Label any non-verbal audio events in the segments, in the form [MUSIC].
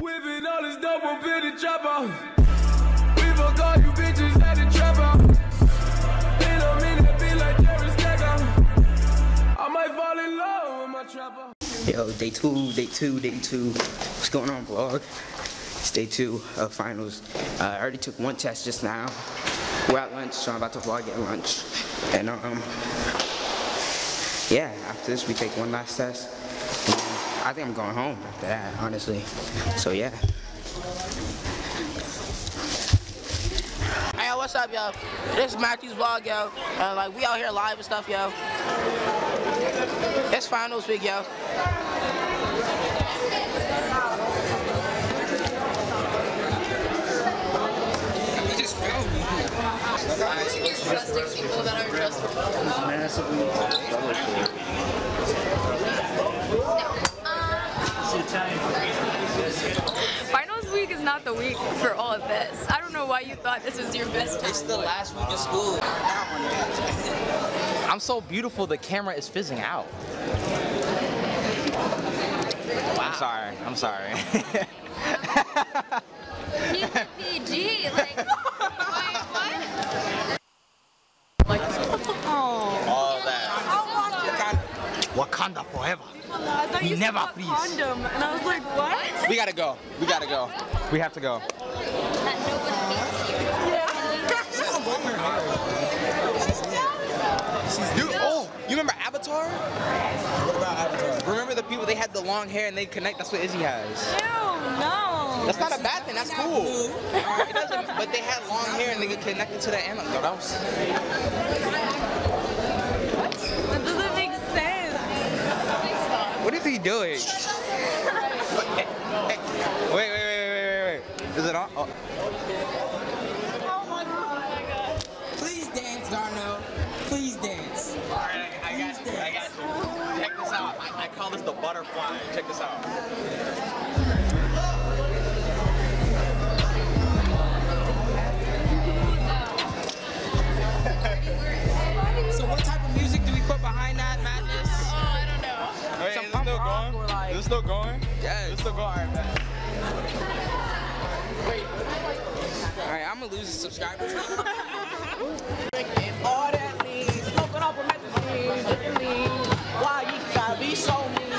Whipping all this in the chopper. We fuck all you bitches at the a minute, be like Jerry. I might fall in love with my. Yo, day two, day two, day two. What's going on, vlog? It's day two of finals. Uh, I already took one test just now. We're at lunch, so I'm about to vlog at lunch. And um, yeah, after this we take one last test. And I think I'm going home after that, honestly. So yeah. Hey, what's up, yo? This is Matthew's vlog, yo. Uh, like, we out here live and stuff, yo. It's finals week, yo. trusting people that are trustworthy. Finals week is not the week for all of this. I don't know why you thought this was your best time. It's the last week of school. [LAUGHS] I'm so beautiful, the camera is fizzing out. I'm sorry. I'm sorry. Keep it PG. Like, [LAUGHS] why, what? All that. Wakanda forever. I thought We you never said freeze. condom, and I was like, what? We gotta go. We gotta go. We have to go. That nobody You, oh, you remember Avatar? What about Avatar? Remember the people, they had the long hair and they connect? That's what Izzy has. Ew, no. That's not a bad thing, that's cool. It doesn't, but they had long hair and they could connect it to the animal. That was, That doesn't make sense. what is he doing? Hey, hey, wait, wait, wait, wait, wait, wait. Is it on? Oh. Please dance, Darnell. Please dance. Alright, I, I got you, I got you. Check this out. I, I call this the butterfly. Check this out. Going? Is it still going? Yeah. It's still going. Alright, man. Alright, I'm gonna lose the subscribers. All that means, smoking off a magazine, drinking lean. Why you gotta be so mean?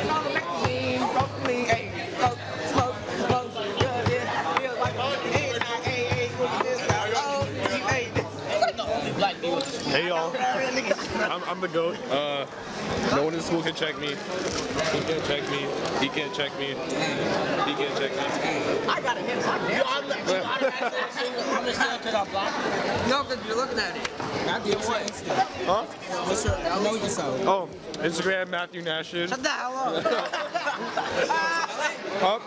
And on the magazine, smoking lean, hey, smoke, smoke, smoke, good, yeah, feel like a oh, like. Hey y'all, I'm, I'm the GOAT. Uh, no one in school can check me. He can't check me. He can't check me. He can't check me. I got a hit, so I dance. I'm just stuck to block. no, because you're looking at it. Matthew, what's your Insta? Huh? What's your, know yourself. Oh, Instagram Matthew Nashid. Shut the hell up. [LAUGHS] Huh?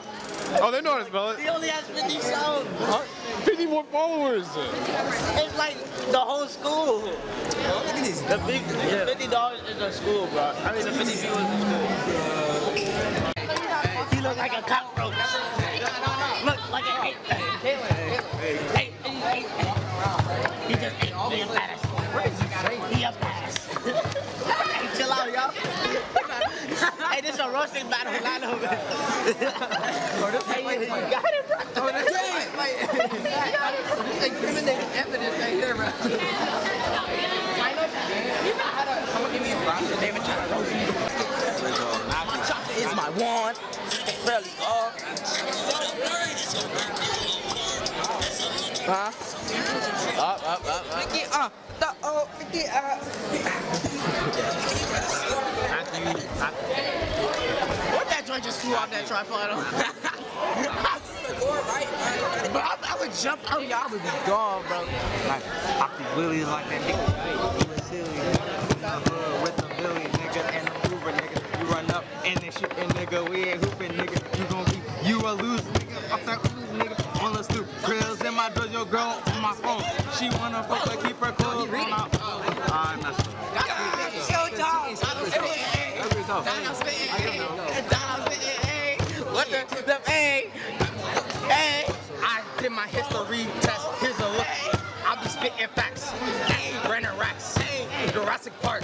Oh, they know how to spell it. He only has 50 shows. Huh? 50 more followers. It's like the whole school. Look at this. The big, the fifty dollars is a school, bro. I mean, the fifty views is school. He look like a cockroach. Look like a hey, hey, hey, hey, hey, hey. He just ate all a roasting battle. I know, man. hey, you got it, bro. Oh, that's Incriminating evidence right here, bro. My chocolate is my wand. Fairly off. Huh? Up, up, up, up. Mickey, uh, the, oh, Mickey, uh. [LAUGHS] What that joint just flew off that tripod? [LAUGHS] Bro, I, I would jump out, y'all would be gone, bro. Like, Poppy really like that nigga. He was silly. In the hood with the Billy nigga and the Hoover nigga. You run up and then and nigga. We ain't hooping nigga. You gon' be, you a loser nigga. Off that loose nigga. On the stoop. Grills in my door, your girl on my phone. She wanna fuck but keep her clothes on my Alright, mess Yo, dog. Donald spitting. Donald spitting. Hey. What the? The hey. Hey. I did my history test. Here's a look. I'll be spitting facts. Running racks. Jurassic Park.